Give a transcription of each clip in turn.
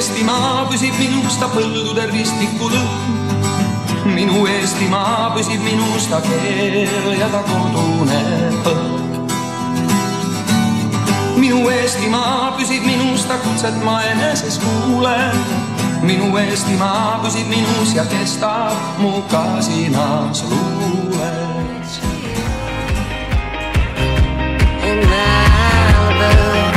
Eestimaa püsib minus ta põldude ristikul õhk. minu Eestimaa püsib minus ta keel ja ta kodune õhk. minu Eestimaa püsib minus ta kutset ma eneses kuulen. minu Eestimaa püsib minus ja kestab mu kasinas luules. in Malibu next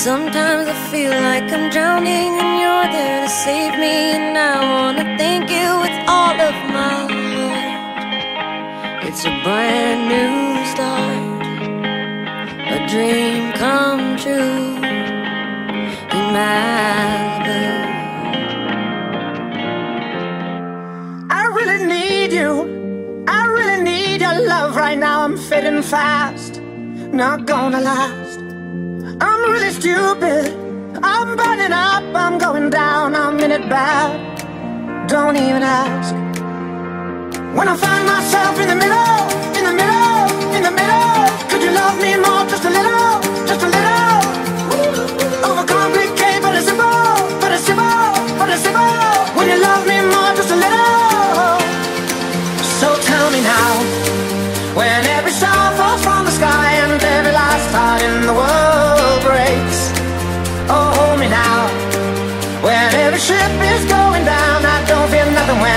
Sometimes I feel like I'm drowning and you're there to save me, and I wanna thank you with all of my heart. It's a brand new start, a dream come true in Malibu. I really need you. I really need your love right now. I'm fading fast, not gonna last. Stupid. I'm burning up, I'm going down, I'm in it bad. Don't even ask. When I find myself in the middle, in the middle, in the middle, could you love me more? Just a little, just a little. Overcomplicate,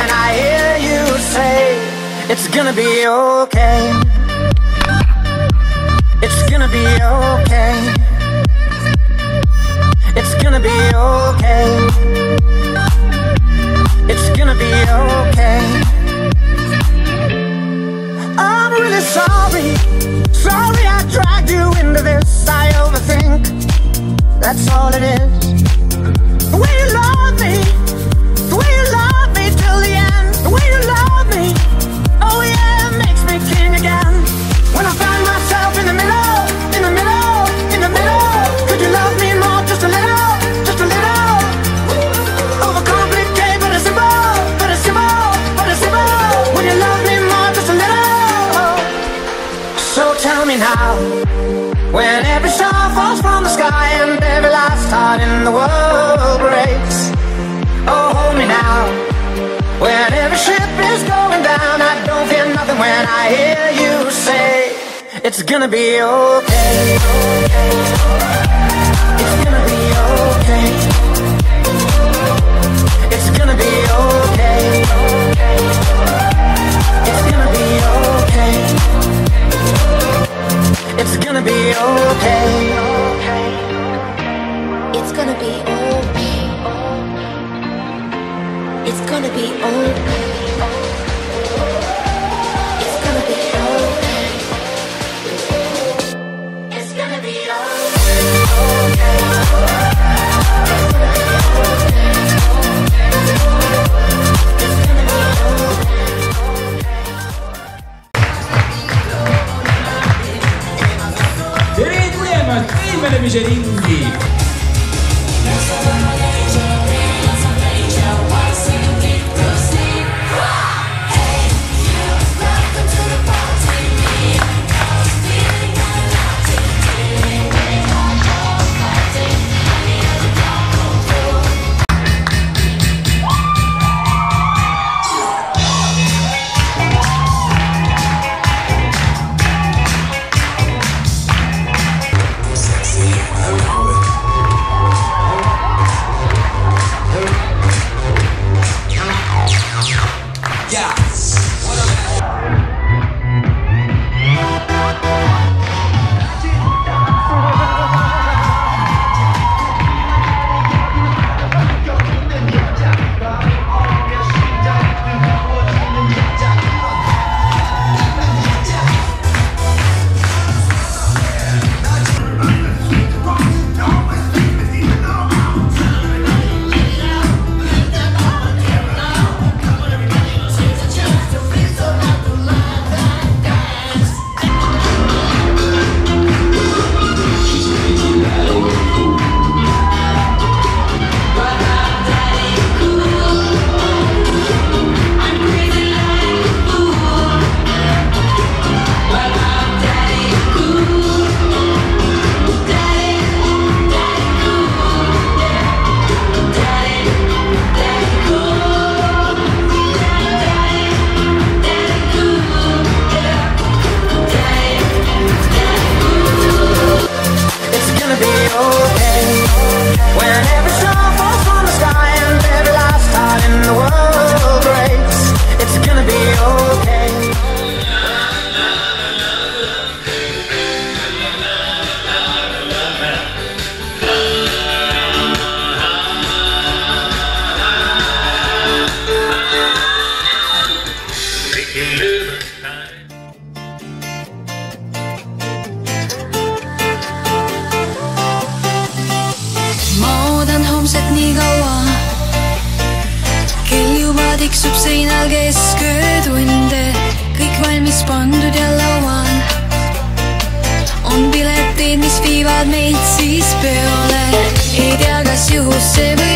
when I hear you say, It's gonna be okay. It's gonna be okay. It's gonna be okay. It's gonna be okay. I'm really sorry. Sorry I dragged you into this. I overthink. That's all it is. The way you love me. Gonna be okay. It's Murat Eğilmene Mücadele'yi pead meid siis peole, ei tea, kas juhus see või